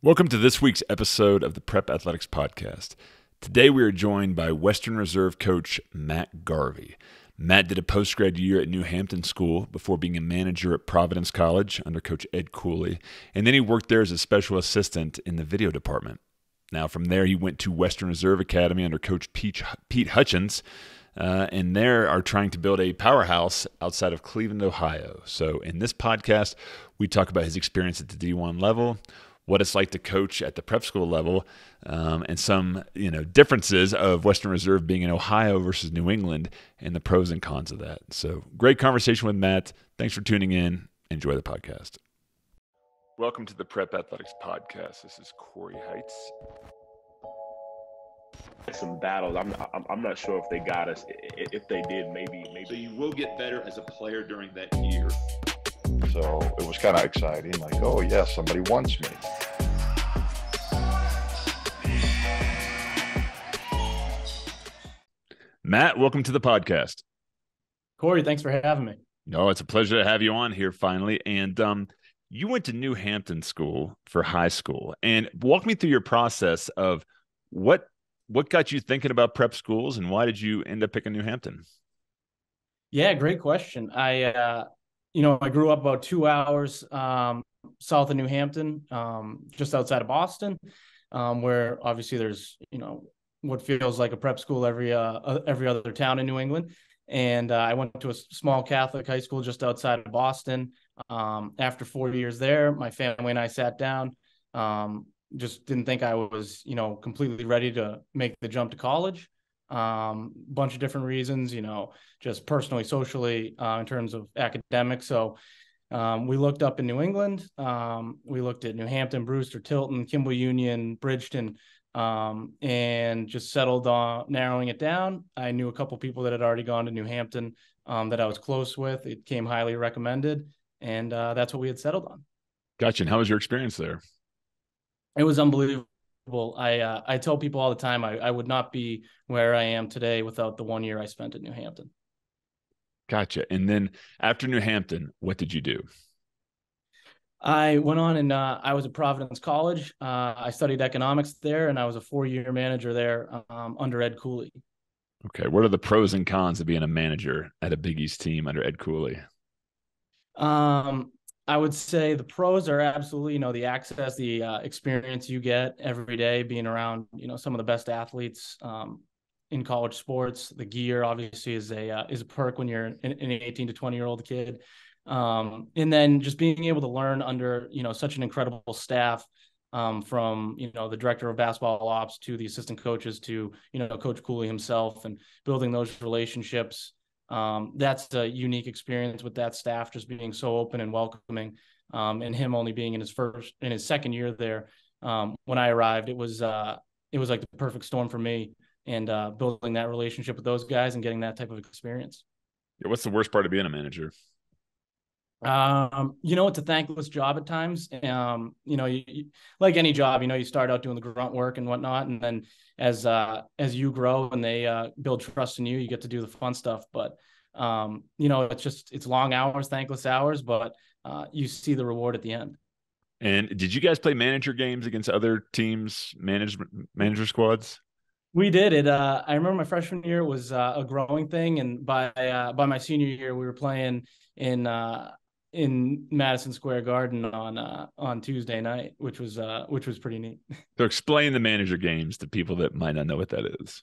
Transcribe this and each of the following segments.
Welcome to this week's episode of the Prep Athletics Podcast. Today we are joined by Western Reserve coach Matt Garvey. Matt did a postgrad year at New Hampton School before being a manager at Providence College under coach Ed Cooley, and then he worked there as a special assistant in the video department. Now, from there, he went to Western Reserve Academy under coach Pete, Pete Hutchins, uh, and there are trying to build a powerhouse outside of Cleveland, Ohio. So, in this podcast, we talk about his experience at the D1 level what it's like to coach at the prep school level, um, and some you know differences of Western Reserve being in Ohio versus New England, and the pros and cons of that. So great conversation with Matt. Thanks for tuning in. Enjoy the podcast. Welcome to the Prep Athletics Podcast. This is Cory Heitz. Some battles. I'm, I'm I'm not sure if they got us. If they did, maybe maybe. So you will get better as a player during that year. So it was kind of exciting. Like, oh yeah, somebody wants me. Matt, welcome to the podcast. Cory, thanks for having me. No, it's a pleasure to have you on here finally. And um, you went to New Hampton School for high school, and walk me through your process of what what got you thinking about prep schools, and why did you end up picking New Hampton? Yeah, great question. I, uh, you know, I grew up about two hours um, south of New Hampton, um, just outside of Boston, um, where obviously there's, you know, what feels like a prep school every uh, every other town in New England. And uh, I went to a small Catholic high school just outside of Boston. Um, after four years there, my family and I sat down. Um, just didn't think I was, you know, completely ready to make the jump to college. Um, bunch of different reasons, you know, just personally, socially, uh, in terms of academics. So um, we looked up in New England. Um, we looked at New Hampton, Brewster, Tilton, Kimball Union, Bridgton, um, and just settled on narrowing it down. I knew a couple people that had already gone to New Hampton um, that I was close with. It came highly recommended, and uh, that's what we had settled on. Gotcha. And how was your experience there? It was unbelievable. I uh, I tell people all the time I, I would not be where I am today without the one year I spent at New Hampton. Gotcha. And then after New Hampton, what did you do? I went on and uh, I was at Providence College. Uh, I studied economics there, and I was a four-year manager there um, under Ed Cooley. Okay, what are the pros and cons of being a manager at a Big East team under Ed Cooley? Um, I would say the pros are absolutely, you know, the access, the uh, experience you get every day being around, you know, some of the best athletes um, in college sports. The gear obviously is a uh, is a perk when you're an, an 18 to 20 year old kid um, and then just being able to learn under you know such an incredible staff um, from you know the director of basketball ops to the assistant coaches to you know coach cooley himself and building those relationships. Um, that's a unique experience with that staff just being so open and welcoming um, and him only being in his first in his second year there. Um, when i arrived it was uh, it was like the perfect storm for me and uh, building that relationship with those guys and getting that type of experience. Yeah, what's the worst part of being a manager um, you know, it's a thankless job at times. Um, you know, you, you, like any job, you know, you start out doing the grunt work and whatnot, and then as uh, as you grow and they uh, build trust in you, you get to do the fun stuff. But um, you know, it's just it's long hours, thankless hours, but uh, you see the reward at the end. And did you guys play manager games against other teams, management manager squads? We did it. Uh, I remember my freshman year was uh, a growing thing, and by uh, by my senior year, we were playing in uh, in Madison Square Garden on uh, on Tuesday night, which was uh, which was pretty neat. So explain the manager games to people that might not know what that is.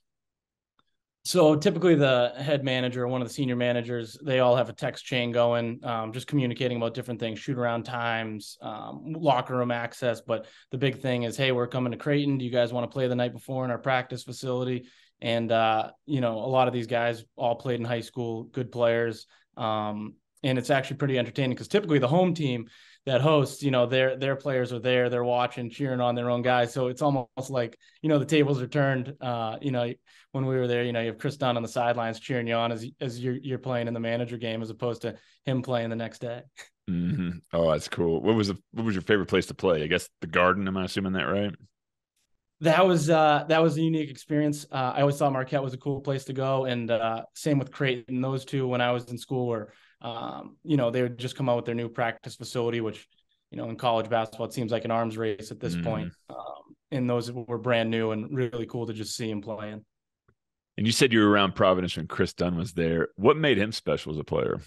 So typically, the head manager, one of the senior managers, they all have a text chain going, um, just communicating about different things, shoot around times, um, locker room access. But the big thing is, hey, we're coming to Creighton. Do you guys want to play the night before in our practice facility? And uh, you know, a lot of these guys all played in high school, good players. Um, and it's actually pretty entertaining because typically the home team that hosts, you know, their their players are there, they're watching, cheering on their own guys. So it's almost like, you know, the tables are turned. Uh, you know, when we were there, you know, you have Kris Dunn on the sidelines cheering you on as as you're you're playing in the manager game as opposed to him playing the next day. Mm-hmm. Oh, that's cool. What was the what was your favorite place to play? I guess the Garden. Am I assuming that right? that was uh, that was a unique experience. Uh, I always thought Marquette was a cool place to go, and uh, same with Creighton. Those two, when I was in school, were um, you know, they would just come out with their new practice facility, which you know, in college basketball, it seems like an arms race at this mm. point. Um, and those were brand new and really cool to just see him playing. And you said you were around Providence when Kris Dunn was there. What made him special as a player?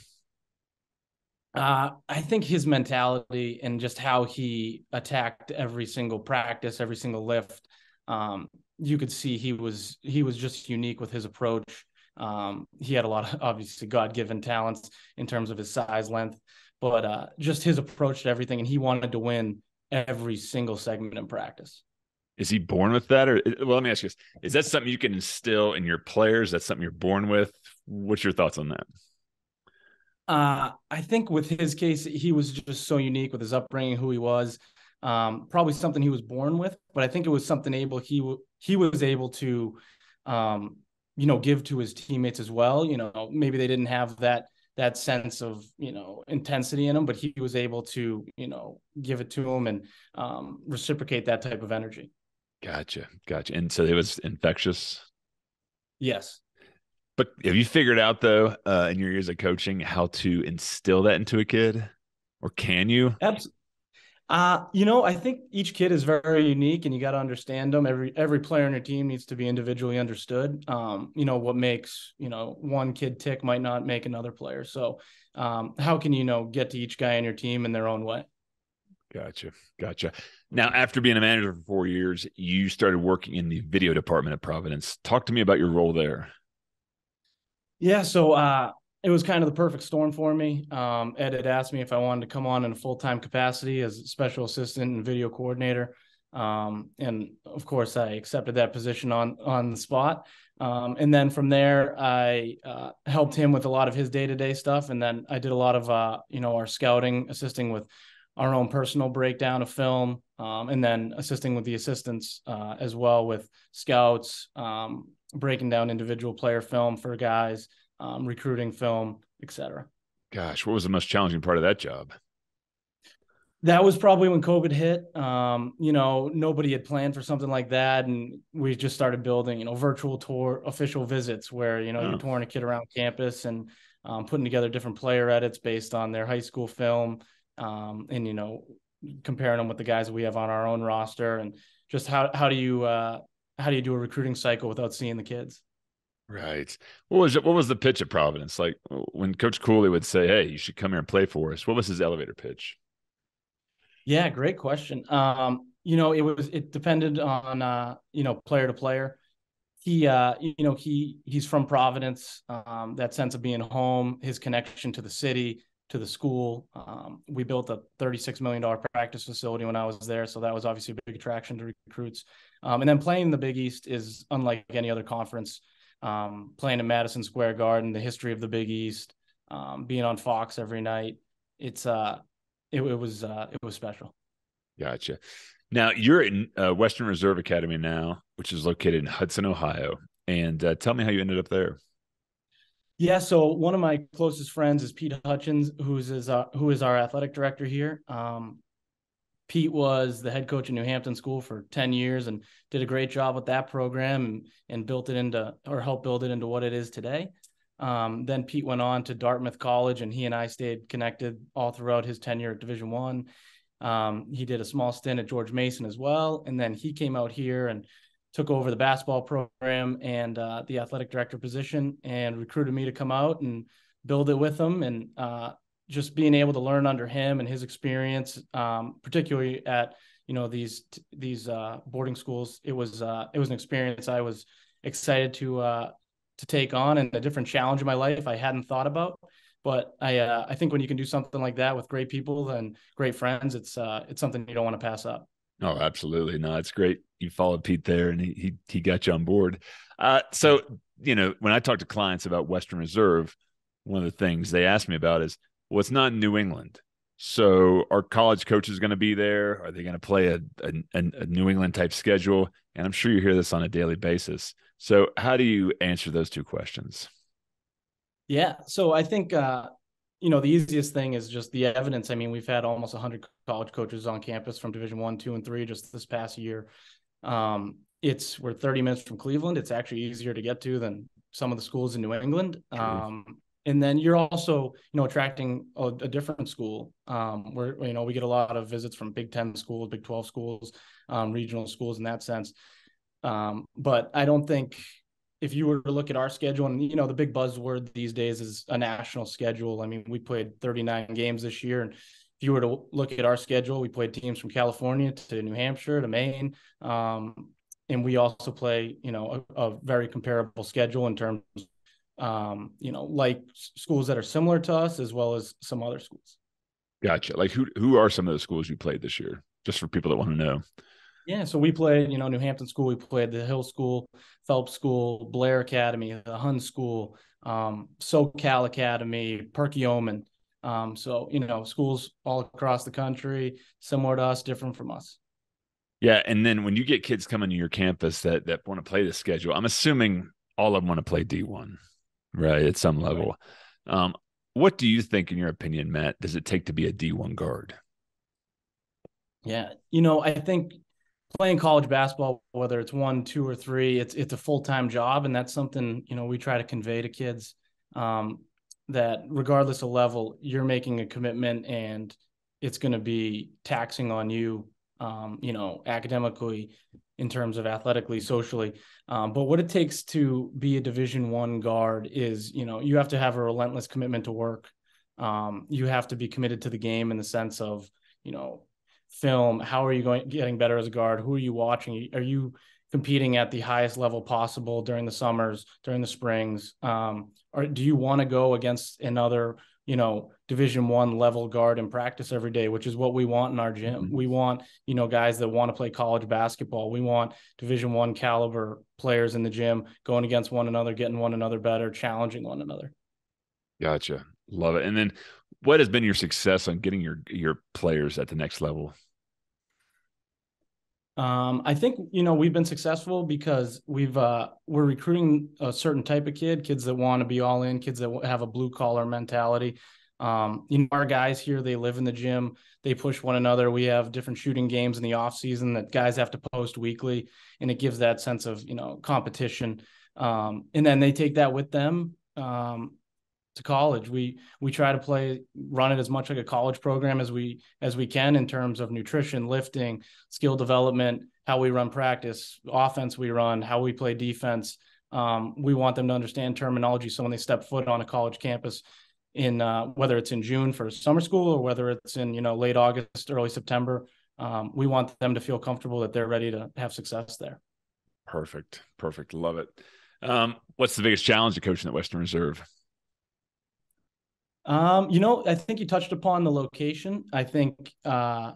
Uh, I think his mentality and just how he attacked every single practice, every single lift. Um, you could see he was he was just unique with his approach. Um, he had a lot of obviously God given talents in terms of his size, length, but uh, just his approach to everything, and he wanted to win every single segment in practice. Is he born with that, or well, let me ask you this: Is that something you can instill in your players? That's something you're born with. What's your thoughts on that? Uh, I think with his case, he was just so unique with his upbringing, who he was. Um, probably something he was born with, but I think it was something able he he was able to, um, you know, give to his teammates as well. You know, maybe they didn't have that that sense of you know intensity in him, but he was able to you know give it to him and um, reciprocate that type of energy. Gotcha, gotcha. And so it was infectious. Yes. But have you figured out though, uh, in your years of coaching, how to instill that into a kid, or can you? Absolutely. Uh, you know, I think each kid is very unique and you got to understand them. Every every player on your team needs to be individually understood. Um, you know, what makes, you know, one kid tick might not make another player. So, um, how can you know get to each guy on your team in their own way? Gotcha. Gotcha. Now, after being a manager for four years, you started working in the video department at Providence. Talk to me about your role there. Yeah, so uh, it was kind of the perfect storm for me. Um, Ed had asked me if I wanted to come on in a full time capacity as special assistant and video coordinator, um, and of course I accepted that position on on the spot. Um, and then from there, I uh, helped him with a lot of his day to day stuff, and then I did a lot of uh, you know our scouting, assisting with our own personal breakdown of film, um, and then assisting with the assistants uh, as well with scouts, um, breaking down individual player film for guys um, recruiting film, etc. Gosh, what was the most challenging part of that job? That was probably when COVID hit. Um, you know, nobody had planned for something like that, and we just started building, you know, virtual tour official visits where you know oh. you're touring a kid around campus and um, putting together different player edits based on their high school film, um, and you know, comparing them with the guys that we have on our own roster, and just how how do you uh, how do you do a recruiting cycle without seeing the kids? Right. What was it, what was the pitch at Providence? Like when Coach Cooley would say, "Hey, you should come here and play for us." What was his elevator pitch? Yeah, great question. Um, you know, it was it depended on uh, you know, player to player. He uh, you know, he he's from Providence, um, that sense of being home, his connection to the city, to the school. Um, we built a $36 million practice facility when I was there. So that was obviously a big attraction to recruits. Um, and then playing the Big East is unlike any other conference um, playing in Madison Square Garden, the history of the Big East, um, being on Fox every night. It's uh, it, it was uh, it was special. Gotcha. Now you're in uh, Western Reserve Academy now, which is located in Hudson, Ohio. And uh, tell me how you ended up there. Yeah, so one of my closest friends is Pete Hutchins, who's is uh, who is our athletic director here. Um, Pete was the head coach at New Hampton School for 10 years and did a great job with that program and, and built it into or helped build it into what it is today. Um, then Pete went on to Dartmouth College and he and I stayed connected all throughout his tenure at Division One. Um, he did a small stint at George Mason as well. And then he came out here and took over the basketball program and uh, the athletic director position and recruited me to come out and build it with him. And uh, just being able to learn under him and his experience, um, particularly at you know these these uh, boarding schools, it was uh, it was an experience I was excited to uh, to take on and a different challenge in my life I hadn't thought about. But I uh, I think when you can do something like that with great people and great friends, it's uh, it's something you don't want to pass up. Oh, absolutely. No, it's great. You followed Pete there and he he, he got you on board. Uh, so, you know, when I talk to clients about Western Reserve, one of the things they ask me about is well, it's not in New England. So are college coaches going to be there? Are they going to play a, a, a, New England type schedule? And I'm sure you hear this on a daily basis. So how do you answer those two questions? Yeah. So I think, uh, you know, the easiest thing is just the evidence. I mean, we've had almost 100 college coaches on campus from Division One, Two, and Three just this past year. Um, it's we're 30 minutes from Cleveland. It's actually easier to get to than some of the schools in New England. Um, and then you're also you know attracting a, a different school um, where you know we get a lot of visits from big 10 schools big 12 schools um, regional schools in that sense. Um, but i don't think if you were to look at our schedule and you know the big buzzword these days is a national schedule. I mean we played 39 games this year and if you were to look at our schedule we played teams from california to new hampshire to maine um, and we also play you know a, a very comparable schedule in terms um, you know, like schools that are similar to us as well as some other schools. Gotcha. Like who who are some of the schools you played this year? Just for people that want to know. Yeah, so we played, you know, New Hampton School. We played the Hill School, Phelps School, Blair Academy, the Hun School, um, SoCal Academy, Perkiomen. Um, so you know, schools all across the country, similar to us, different from us. Yeah, and then when you get kids coming to your campus that that want to play the schedule, I'm assuming all of them want to play D1 right? At some level. Right. Um, what do you think, in your opinion, Matt, does it take to be a D1 guard? Yeah, you know, I think playing college basketball, whether it's one, two, or three, it's it's a full time job, and that's something you know we try to convey to kids um, that regardless of level, you're making a commitment, and it's going to be taxing on you, um, you know, academically, in terms of athletically, socially. Um, but what it takes to be a Division One guard is, you know, you have to have a relentless commitment to work. Um, you have to be committed to the game in the sense of, you know, film. How are you going getting better as a guard? Who are you watching? Are you competing at the highest level possible during the summers, during the springs? Um, or do you want to go against another you know division one level guard in practice every day which is what we want in our gym. Mm-hmm. we want you know guys that want to play college basketball. We want division one caliber players in the gym going against one another getting one another better challenging one another. Gotcha. Love it. And then what has been your success on getting your your players at the next level um, I think you know we've been successful because we've uh, we're recruiting a certain type of kid, kids that want to be all in, kids that have a blue collar mentality. Um, you know, our guys here, they live in the gym, they push one another. We have different shooting games in the off season that guys have to post weekly, and it gives that sense of you know competition. Um, and then they take that with them um, to college. We we try to play run it as much like a college program as we as we can in terms of nutrition, lifting, skill development, how we run practice, offense we run, how we play defense. Um, we want them to understand terminology so when they step foot on a college campus in uh, whether it's in June for summer school or whether it's in you know late August, early September, um, we want them to feel comfortable that they're ready to have success there. Perfect, perfect, love it. Um, what's the biggest challenge to coaching at Western Reserve? Um, you know, I think you touched upon the location. I think uh,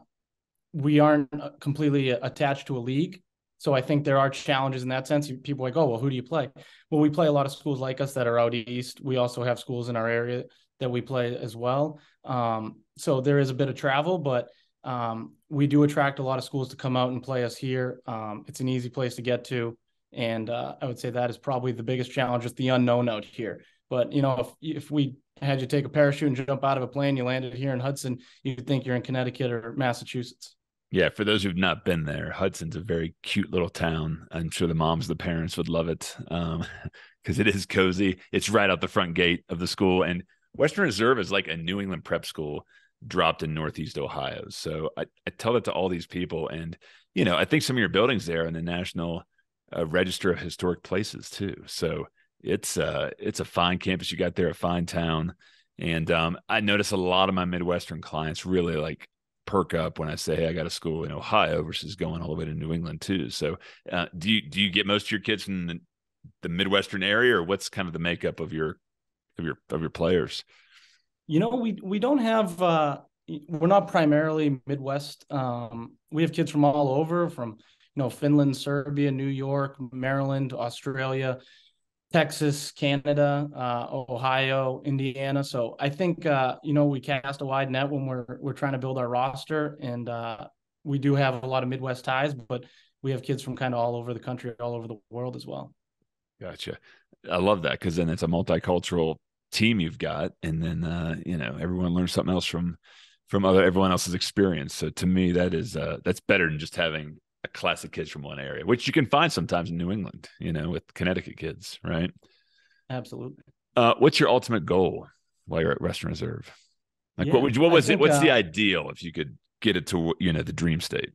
we aren't uh, completely attached to a league. So I think there are challenges in that sense. People like, oh, well, who do you play? Well, we play a lot of schools like us that are out east. We also have schools in our area that we play as well. Um, so there is a bit of travel, but um, we do attract a lot of schools to come out and play us here. Um, it's an easy place to get to. And uh, I would say that is probably the biggest challenge, just the unknown out here. But you know, if if we had you take a parachute and jump out of a plane, you landed here in Hudson, you'd think you're in Connecticut or Massachusetts. Yeah, for those who've not been there, Hudson's a very cute little town. I'm sure the moms, the parents would love it because um, it is cozy. It's right out the front gate of the school, and Western Reserve is like a New England prep school dropped in Northeast Ohio. So I, I tell that to all these people, and you know, I think some of your buildings there in the National uh, Register of Historic Places too. So it's uh it's a fine campus you got there, a fine town. And um, I notice a lot of my Midwestern clients really like perk up when I say, "Hey, I got a school in Ohio," versus going all the way to New England too. So, uh, do you do you get most of your kids from the, the, Midwestern area, or what's kind of the makeup of your of your of your players? You know, we we don't have uh, we're not primarily Midwest. Um, we have kids from all over, from you know Finland, Serbia, New York, Maryland, Australia. Texas, Canada, uh, Ohio, Indiana. So I think uh, you know we cast a wide net when we're we're trying to build our roster, and uh, we do have a lot of Midwest ties, but we have kids from kind of all over the country, all over the world as well. Gotcha. I love that because then it's a multicultural team you've got, and then uh, you know everyone learns something else from from other everyone else's experience. So to me, that is uh, that's better than just having a class of kids from one area, which you can find sometimes in New England, you know, with Connecticut kids, right? Absolutely. Uh, what's your ultimate goal while you're at Western Reserve? Like, Yeah, what would you, what was it? think, What's the uh, ideal if you could get it to you know the dream state?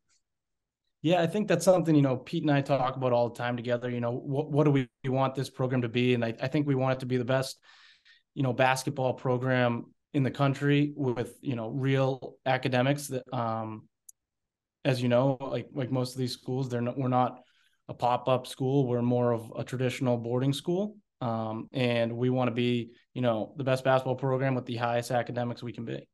Yeah, I think that's something, you know, Pete and I talk about all the time together. You know, what what do we want this program to be? And I, I think we want it to be the best, you know, basketball program in the country with, you know, real academics that um as you know, like like most of these schools, they're not we're not a pop-up school. We're more of a traditional boarding school. Um, and we want to be, you know, the best basketball program with the highest academics we can be.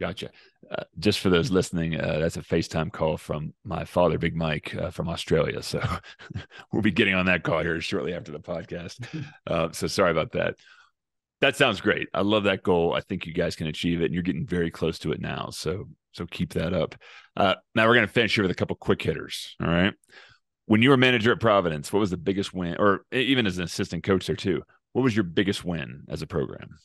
Gotcha. Uh, just for those listening, uh, that's a FaceTime call from my father, Big Mike, uh, from Australia. So we'll be getting on that call here shortly after the podcast. Uh, so sorry about that. That sounds great. I love that goal. I think you guys can achieve it, and you're getting very close to it now. So so keep that up. Uh, now we're going to finish here with a couple quick hitters. All right. When you were manager at Providence, what was the biggest win, or even as an assistant coach there too? What was your biggest win as a program?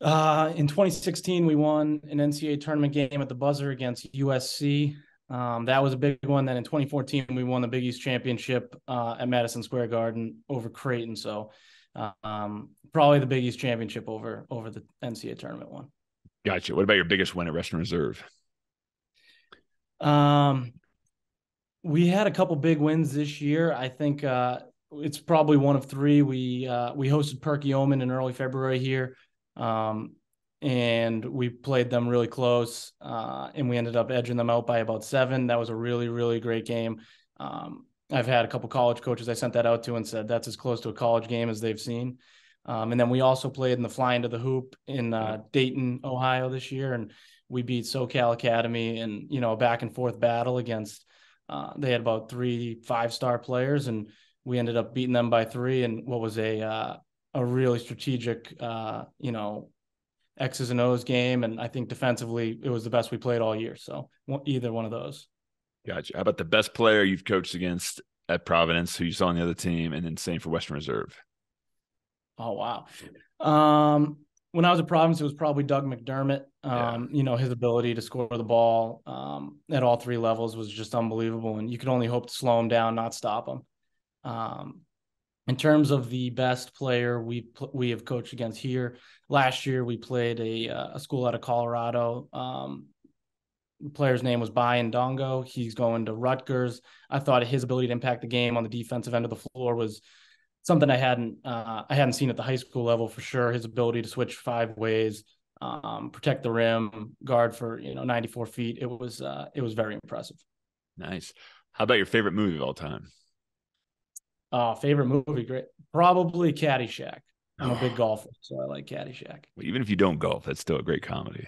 Uh, in 2016, we won an NCAA tournament game at the buzzer against USC. Um, that was a big one. Then in 2014, we won the Big East championship uh, at Madison Square Garden over Creighton. So um, probably the Big East championship over over the NCAA tournament one. Gotcha. What about your biggest win at Western Reserve? Um, we had a couple big wins this year. I think uh, it's probably one of three. We uh, we hosted Perkiomen in early February here, um, and we played them really close, uh, and we ended up edging them out by about seven. That was a really really great game. Um, I've had a couple college coaches I sent that out to and said that's as close to a college game as they've seen. Um, and then we also played in the Flyin' to the Hoop in uh, Dayton, Ohio this year, and we beat SoCal Academy and you know a back and forth battle against. Uh, they had about three five star players, and we ended up beating them by three. And what was a uh, a really strategic, uh, you know, X's and O's game. And I think defensively, it was the best we played all year. So either one of those. Gotcha. How about the best player you've coached against at Providence, who you saw on the other team, and then same for Western Reserve? Oh wow. Um, when I was at Providence, it was probably Doug McDermott. Um, Yeah. you know, his ability to score the ball um, at all three levels was just unbelievable, and you could only hope to slow him down, not stop him. Um, in terms of the best player we we have coached against here, last year we played a uh, a school out of Colorado. Um, the player's name was Bayan Dongo. He's going to Rutgers. I thought his ability to impact the game on the defensive end of the floor was something I hadn't uh, I hadn't seen at the high school level for sure. His ability to switch five ways, um, protect the rim, guard for you know 94 feet. It was uh, it was very impressive. Nice. How about your favorite movie of all time? Uh, favorite movie, great, probably Caddyshack. I'm a big golfer, so I like Caddyshack. Well, even if you don't golf, that's still a great comedy.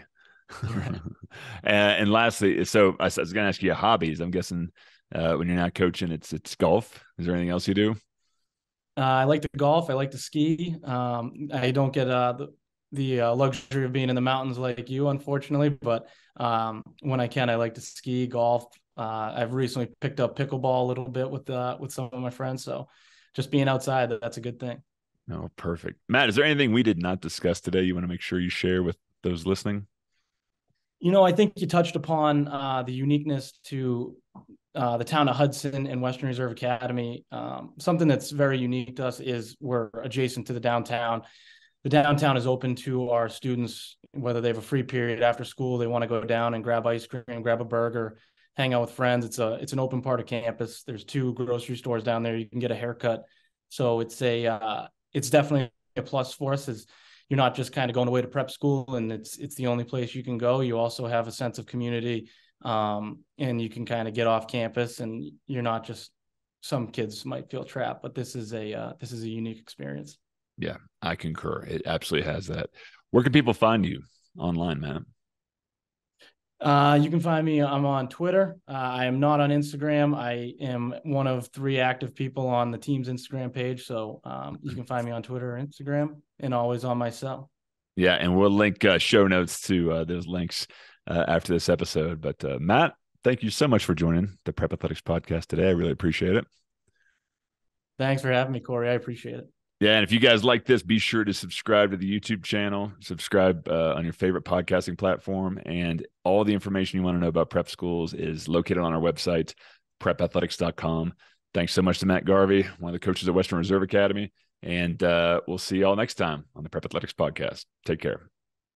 and, and lastly, so I was going to ask you hobbies. I'm guessing uh, when you're not coaching, it's it's golf. Is there anything else you do? Uh, I like to golf. I like to ski. Um, I don't get uh, the the uh, luxury of being in the mountains like you, unfortunately. But um, when I can, I like to ski, golf. Uh, I've recently picked up pickleball a little bit with uh, with some of my friends. So just being outside, that's a good thing. Oh, perfect. Matt, is there anything we did not discuss today you want to make sure you share with those listening? You know, I think you touched upon uh, the uniqueness to uh, the town of Hudson and Western Reserve Academy. Um, something that's very unique to us is we're adjacent to the downtown. The downtown is open to our students, whether they have a free period after school, they want to go down and grab ice cream, grab a burger, hang out with friends. It's a it's an open part of campus. There's two grocery stores down there. You can get a haircut. So it's a uh, it's definitely a plus for us. Is you're not just kind of going away to prep school and it's it's the only place you can go. You also have a sense of community, um, and you can kind of get off campus, and you're not just some kids might feel trapped, but this is a uh, this is a unique experience. Yeah, I concur. It absolutely has that. Where can people find you online, man? Uh, you can find me. I'm on Twitter. Uh, I am not on Instagram. I am one of three active people on the team's Instagram page. So um, you can find me on Twitter or Instagram, and always on my cell. Yeah, and we'll link uh, show notes to uh, those links uh, after this episode. But uh, Matt, thank you so much for joining the Prep Athletics podcast today. I really appreciate it. Thanks for having me, Cory. I appreciate it. Yeah, and if you guys like this, be sure to subscribe to the YouTube channel, subscribe uh, on your favorite podcasting platform, and all the information you want to know about prep schools is located on our website, prepathletics.com. Thanks so much to Matt Garvey, one of the coaches at Western Reserve Academy. And uh, we'll see y'all next time on the Prep Athletics podcast. Take care.